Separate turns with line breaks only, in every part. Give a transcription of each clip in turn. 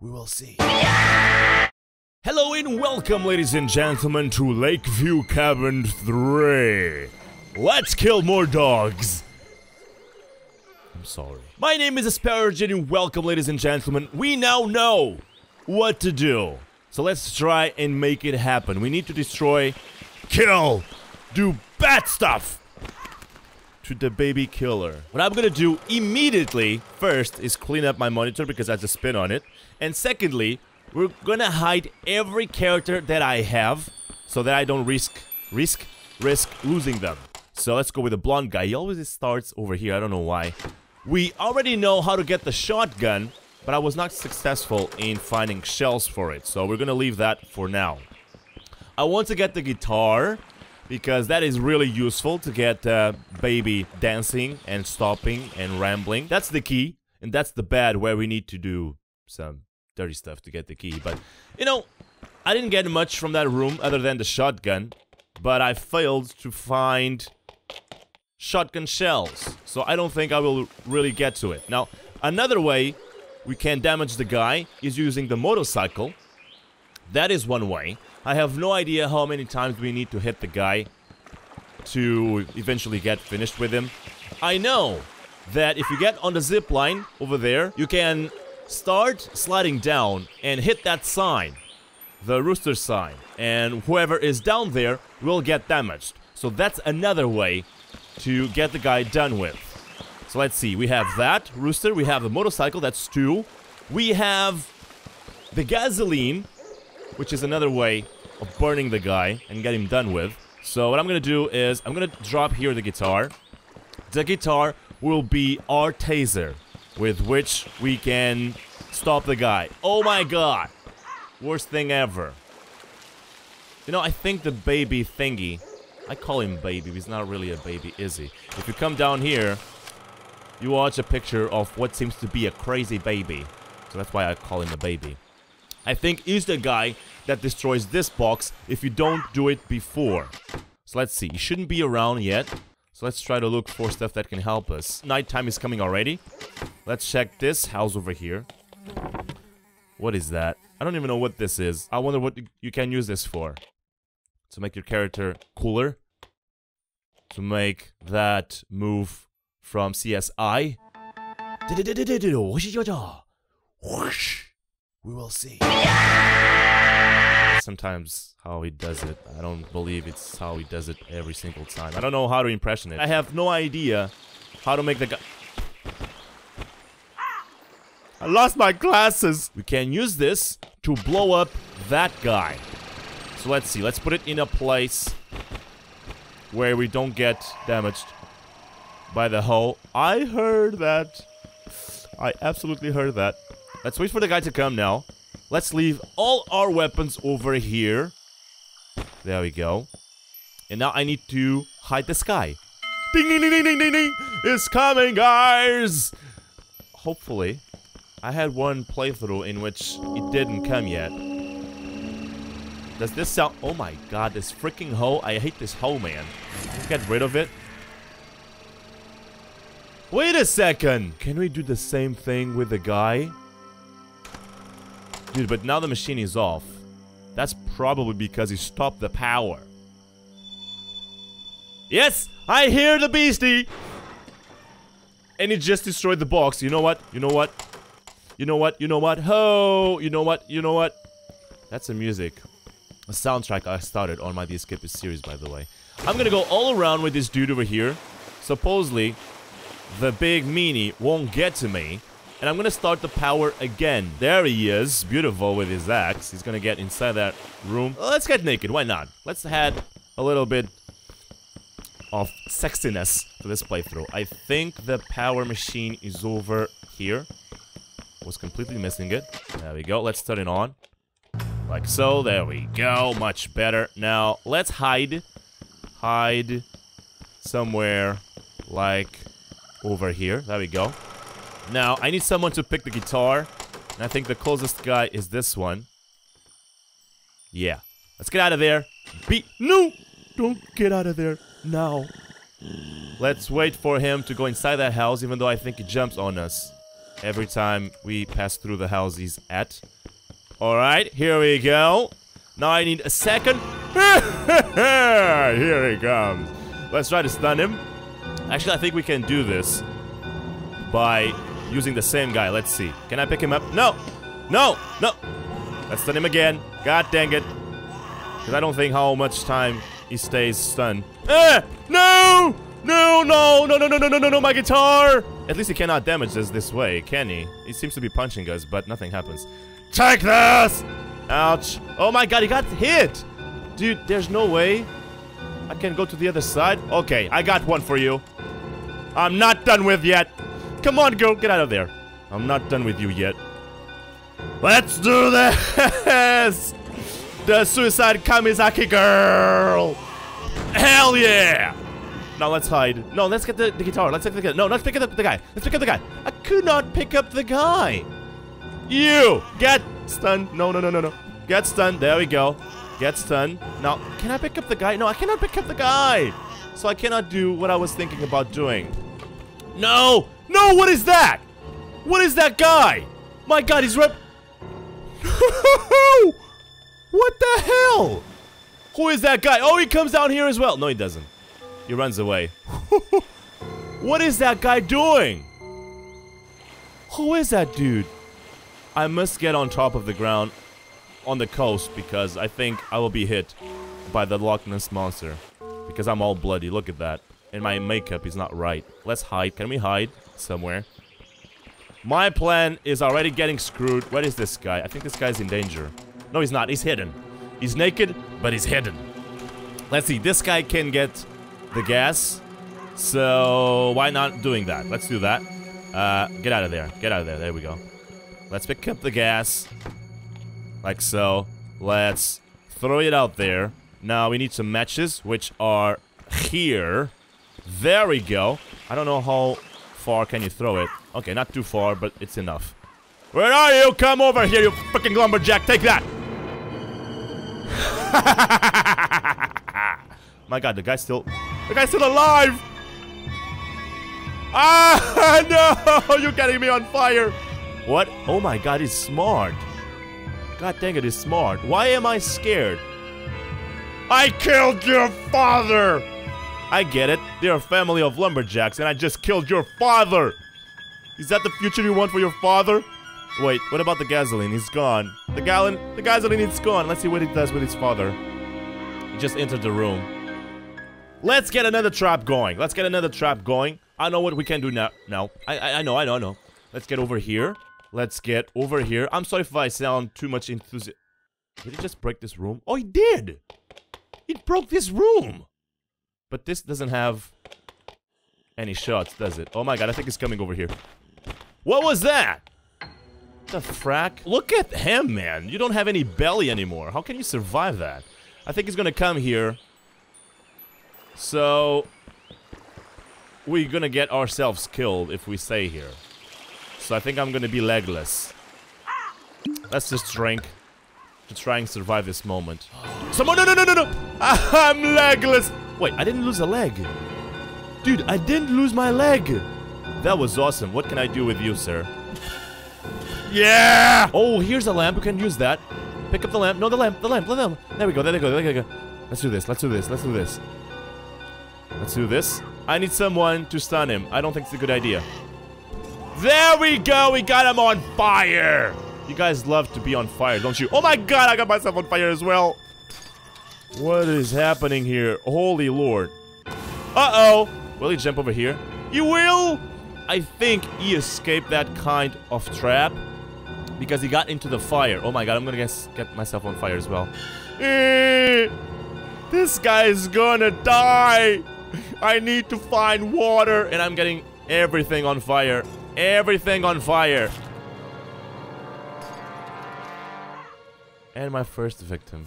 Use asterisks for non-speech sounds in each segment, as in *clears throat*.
We will see. Hello and welcome, ladies and gentlemen, to Lakeview Cabin 3. Let's kill more dogs. I'm sorry. My name is Asparagin and welcome, ladies and gentlemen. We now know what to do. So let's try and make it happen. We need to destroy, kill, do bad stuff to the baby killer. What I'm gonna do immediately, first, is clean up my monitor because I a spin on it. And secondly, we're gonna hide every character that I have so that I don't risk, risk, risk losing them. So let's go with the blonde guy. He always starts over here. I don't know why. We already know how to get the shotgun, but I was not successful in finding shells for it. So we're gonna leave that for now. I want to get the guitar because that is really useful to get uh, baby dancing and stopping and rambling. That's the key, and that's the bad where we need to do some dirty stuff to get the key. But, you know, I didn't get much from that room other than the shotgun, but I failed to find shotgun shells. So I don't think I will really get to it. Now, another way we can damage the guy is using the motorcycle. That is one way. I have no idea how many times we need to hit the guy to eventually get finished with him. I know that if you get on the zip line over there, you can start sliding down and hit that sign, the rooster sign, and whoever is down there will get damaged. So that's another way to get the guy done with. So let's see, we have that rooster, we have the motorcycle, that's two. We have the gasoline, which is another way of burning the guy and get him done with. So what I'm gonna do is, I'm gonna drop here the guitar. The guitar will be our taser, with which we can stop the guy. Oh my god! Worst thing ever. You know, I think the baby thingy, I call him baby, he's not really a baby, is he? If you come down here, you watch a picture of what seems to be a crazy baby. So that's why I call him a baby. I think he's the guy that destroys this box if you don't do it before. So let's see, he shouldn't be around yet. So let's try to look for stuff that can help us. Nighttime is coming already. Let's check this house over here. What is that? I don't even know what this is. I wonder what you can use this for. To make your character cooler. To make that move from CSI. We will see. Sometimes how he does it, I don't believe it's how he does it every single time. I don't know how to impression it. I have no idea how to make the guy... I lost my glasses! We can use this to blow up that guy. So let's see, let's put it in a place where we don't get damaged by the hole. I heard that. I absolutely heard that. Let's wait for the guy to come now. Let's leave all our weapons over here. There we go. And now I need to hide the sky. Ding ding ding ding ding ding ding! It's coming, guys! Hopefully. I had one playthrough in which it didn't come yet. Does this sound- Oh my god, this freaking hoe. I hate this hoe, man. Get rid of it. Wait a second! Can we do the same thing with the guy? Dude, but now the machine is off. That's probably because he stopped the power. Yes! I hear the beastie! And it just destroyed the box. You know what? You know what? You know what? You know what? Ho! You know what? You know what? That's the music. A soundtrack I started on my The Escapist series, by the way. I'm gonna go all around with this dude over here. Supposedly, the big meanie won't get to me. And I'm gonna start the power again. There he is, beautiful with his axe. He's gonna get inside that room. Let's get naked, why not? Let's add a little bit of sexiness to this playthrough. I think the power machine is over here. Was completely missing it. There we go, let's turn it on. Like so, there we go, much better. Now, let's hide. Hide somewhere like over here. There we go. Now, I need someone to pick the guitar. And I think the closest guy is this one. Yeah. Let's get out of there. Be- No! Don't get out of there now. Let's wait for him to go inside that house, even though I think he jumps on us every time we pass through the houses, at. Alright, here we go. Now I need a second. *laughs* here he comes. Let's try to stun him. Actually, I think we can do this by using the same guy. Let's see. Can I pick him up? No! No! No! Let's stun him again. God dang it. Because I don't think how much time he stays stunned. Ah! No! No, no, no, no, no, no, no, no, my guitar! At least he cannot damage us this way, can he? He seems to be punching us, but nothing happens. Take this! Ouch. Oh my god, he got hit! Dude, there's no way I can go to the other side. Okay, I got one for you. I'm not done with yet. Come on, girl, get out of there. I'm not done with you yet. Let's do this! The Suicide Kamikaze girl! Hell yeah! Now let's hide. No, let's get the, the guitar. Let's pick the No, let's pick up the guy. Let's pick up the guy. I could not pick up the guy. You get stunned. No, no, no, no, no. Get stunned. There we go. Get stunned. Now, can I pick up the guy? No, I cannot pick up the guy. So I cannot do what I was thinking about doing. No! No, what is that? What is that guy? My god, he's rep- What the hell? Who is that guy? Oh, he comes down here as well. No, he doesn't. He runs away. *laughs* what is that guy doing? Who is that dude? I must get on top of the ground on the coast because I think I will be hit by the Loch Ness Monster. Because I'm all bloody, look at that. And my makeup is not right. Let's hide. Can we hide somewhere? My plan is already getting screwed. What is this guy? I think this guy's in danger. No, he's not. He's hidden. He's naked, but he's hidden. Let's see. This guy can get the gas. So, why not doing that? Let's do that. Uh, get out of there. Get out of there. There we go. Let's pick up the gas. Like so. Let's throw it out there. Now, we need some matches, which are here. There we go. I don't know how far can you throw it. Okay, not too far, but it's enough. Where are you? Come over here, you freaking lumberjack. Take that. *laughs* My god, the guy's still... The guy's still alive! Ah, *laughs* no! You're getting me on fire! What? Oh my god, he's smart. God dang it, he's smart. Why am I scared? I killed your father! I get it. They're a family of lumberjacks, and I just killed your father! Is that the future you want for your father? Wait, what about the gasoline? He's gone. The gallon, the gasoline is gone. Let's see what he does with his father. He just entered the room. Let's get another trap going. Let's get another trap going. I know what we can do now. No, I, I, I know, I know, I know. Let's get over here. Let's get over here. I'm sorry if I sound too much enthusiastic. Did he just break this room? Oh, he did! He broke this room! But this doesn't have any shots, does it? Oh my god, I think he's coming over here. What was that? The frack? Look at him, man. You don't have any belly anymore. How can you survive that? I think he's gonna come here. So... We're gonna get ourselves killed if we stay here. So I think I'm gonna be legless. Let's just drink to try and survive this moment. Someone, no, no, no, no, no! *laughs* I'm legless! Wait, I didn't lose a leg. Dude, I didn't lose my leg. That was awesome. What can I do with you, sir? Yeah! Oh, here's a lamp. We can use that. Pick up the lamp. No, the lamp. The lamp. The lamp. There we go. There we go. There we go. Let's do this. Let's do this. Let's do this. Let's do this. I need someone to stun him. I don't think it's a good idea. There we go. We got him on fire. You guys love to be on fire, don't you? Oh my god, I got myself on fire as well. What is happening here? Holy lord. Uh-oh. Will he jump over here? You will? I think he escaped that kind of trap because he got into the fire. Oh my god, I'm gonna get, get myself on fire as well. Eh, this guy is gonna die. I need to find water and I'm getting everything on fire. Everything on fire. And my first victim.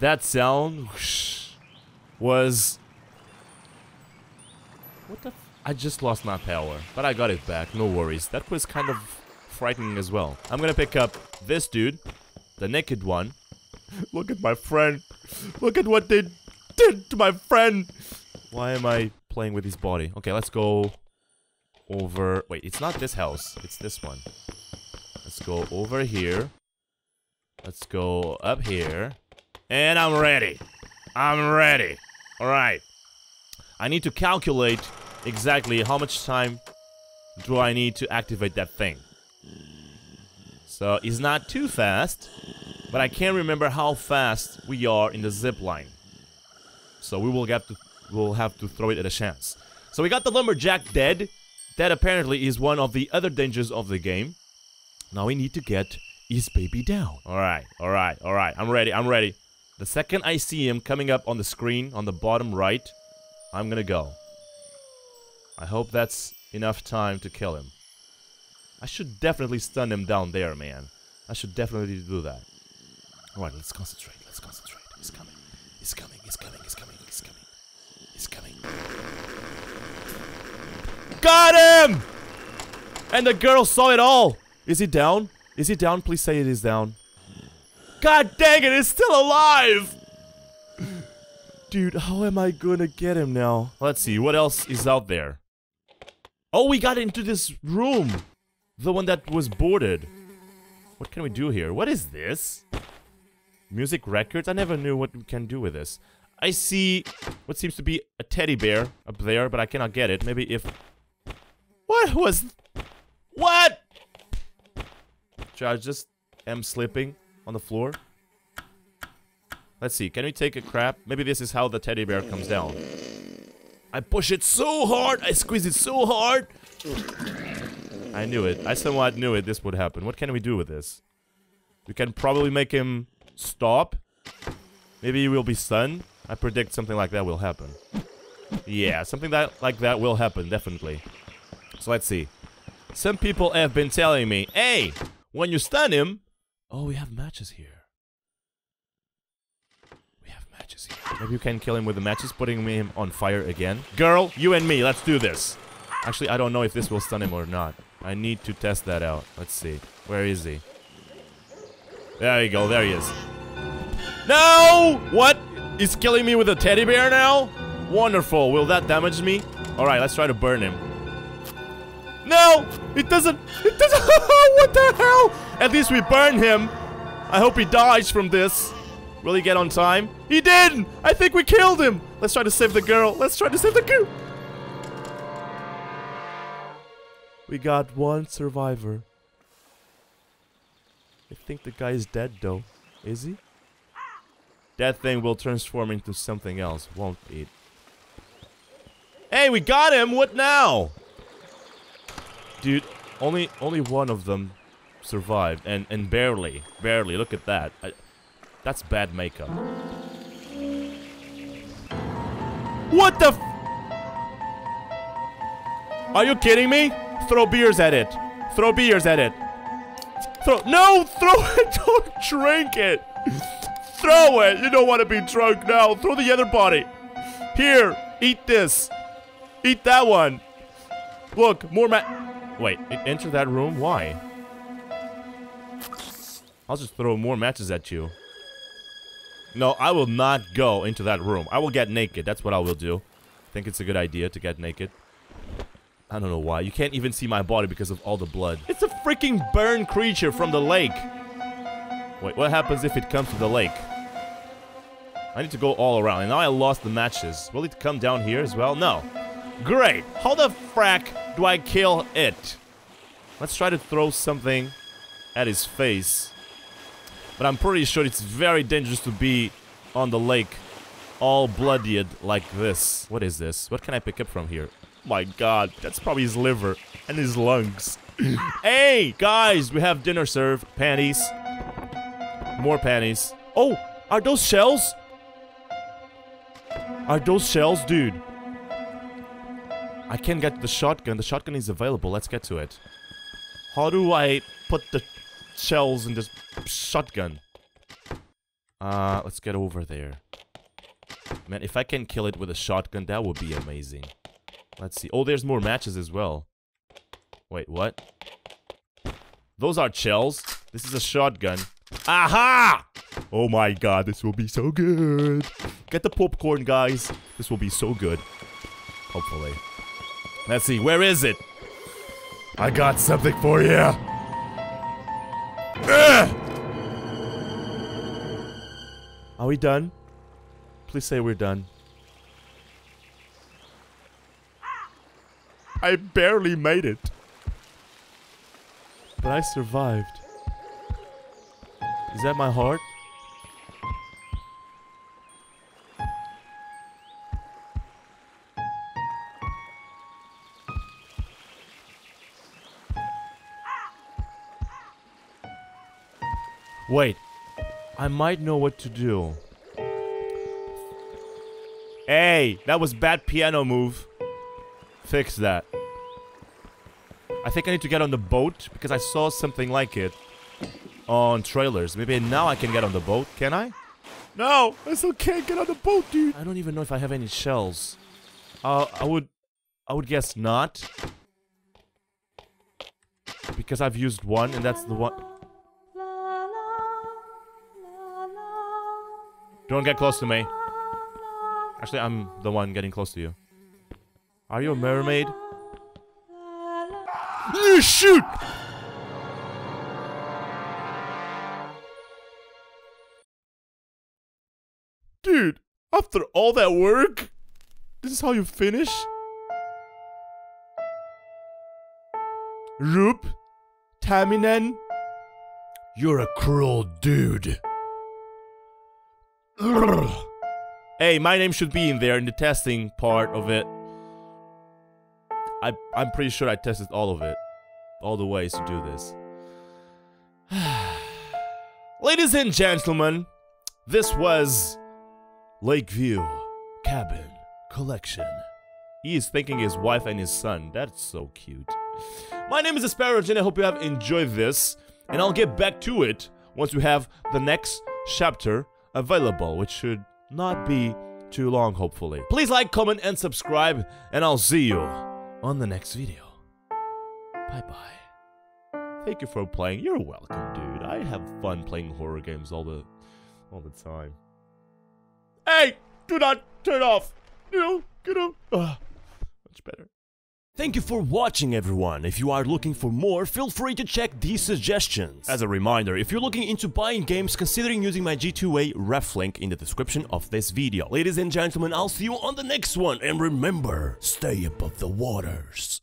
That sound was... What the I just lost my power, but I got it back, no worries. That was kind of frightening as well. I'm gonna pick up this dude, the naked one. *laughs* Look at my friend. Look at what they did to my friend. Why am I playing with his body? Okay, let's go over... Wait, it's not this house. It's this one. Let's go over here. Let's go up here. And I'm ready. I'm ready. Alright. I need to calculate exactly how much time do I need to activate that thing. So, it's not too fast, but I can't remember how fast we are in the zip line. So we will get to we'll have to throw it at a chance. So we got the lumberjack dead. That apparently is one of the other dangers of the game. Now we need to get his baby down. Alright, alright, alright. I'm ready, I'm ready. The second I see him coming up on the screen on the bottom right, I'm gonna go. I hope that's enough time to kill him. I should definitely stun him down there, man. I should definitely do that. Alright, let's concentrate, let's concentrate. He's coming, he's coming, he's coming, he's coming, he's coming. He's coming. Got him! And the girl saw it all! Is he down? Is he down? Please say it is down. God dang it, it's still alive! Dude, how am I gonna get him now? Let's see, what else is out there? Oh, we got into this room! The one that was boarded. What can we do here? What is this? Music records? I never knew what we can do with this. I see what seems to be a teddy bear up there, but I cannot get it. Maybe if... What was... What? I just am slipping on the floor. Let's see, can we take a crap? Maybe this is how the teddy bear comes down. I push it so hard, I squeeze it so hard. I knew it. I somewhat knew it this would happen. What can we do with this? We can probably make him stop. Maybe he will be stunned. I predict something like that will happen. Yeah, something that like that will happen, definitely. So let's see. Some people have been telling me, hey, when you stun him... Oh, we have matches here. We have matches here. Maybe you can kill him with the matches, putting him on fire again. Girl, you and me, let's do this. Actually, I don't know if this will stun him or not. I need to test that out. Let's see. Where is he? There you go, there he is. No! What? He's killing me with a teddy bear now? Wonderful. Will that damage me? Alright, let's try to burn him. No! It doesn't... It doesn't... *laughs* what the hell? At least we burn him. I hope he dies from this. Will he get on time? He did! I think we killed him! Let's try to save the girl. Let's try to save the girl. We got one survivor. I think the guy is dead though. Is he? That thing will transform into something else, won't it? Hey, we got him! What now? Dude, only only one of them survived, and and barely, barely. Look at that. I, that's bad makeup. What the? Are you kidding me? Throw beers at it. Throw beers at it. Throw. No, throw it. *laughs* Don't drink it. Throw it! You don't want to be drunk now. Throw the other body. Here, eat this. Eat that one. Look, more ma- Wait, enter that room? Why? I'll just throw more matches at you. No, I will not go into that room. I will get naked. That's what I will do. I think it's a good idea to get naked. I don't know why. You can't even see my body because of all the blood. It's a freaking burn creature from the lake. Wait, what happens if it comes to the lake? I need to go all around. And now I lost the matches. Will it come down here as well? No. Great. How the frack do I kill it? Let's try to throw something at his face. But I'm pretty sure it's very dangerous to be on the lake all bloodied like this. What is this? What can I pick up from here? My god, that's probably his liver and his lungs. *clears throat* hey, guys, we have dinner served. Panties. More panties. Oh, are those shells? Are those shells, dude? I can't get the shotgun. The shotgun is available. Let's get to it. How do I put the shells in this shotgun? Uh, let's get over there. Man, if I can kill it with a shotgun, that would be amazing. Let's see. Oh, there's more matches as well. Wait, what? Those are shells. This is a shotgun. Aha! Oh my god, this will be so good. Get the popcorn, guys. This will be so good. Hopefully. Let's see, where is it? I got something for you. Ugh! Eh! Are we done? Please say we're done. I barely made it. But I survived. Is that my heart? Wait. I might know what to do. Hey, that was bad piano move. Fix that. I think I need to get on the boat because I saw something like it on trailers. Maybe now I can get on the boat, can I? No, I still can't get on the boat, dude. I don't even know if I have any shells. Uh, I would, I would guess not. Because I've used one and that's the one. Don't get close to me. Actually, I'm the one getting close to you. Are you a mermaid? You shoot! Dude, after all that work, this is how you finish? Roope? Tamminen? You're a cruel dude. Hey, my name should be in there in the testing part of it. I, I'm pretty sure I tested all of it. All the ways to do this. *sighs* Ladies and gentlemen, this was Lakeview Cabin Collection. He is thanking his wife and his son. That's so cute. My name is Asparage and I hope you have enjoyed this. And I'll get back to it once we have the next chapter available, which should not be too long, hopefully. Please like, comment, and subscribe, and I'll see you on the next video. Bye-bye. Thank you for playing. You're welcome, dude. I have fun playing horror games all the all the time. Hey! Do not turn off! You know, get up. Ugh, much better. Thank you for watching everyone. If you are looking for more, feel free to check these suggestions. As a reminder, if you're looking into buying games, considering using my G2A ref link in the description of this video. Ladies and gentlemen, I'll see you on the next one, and remember, stay above the waters.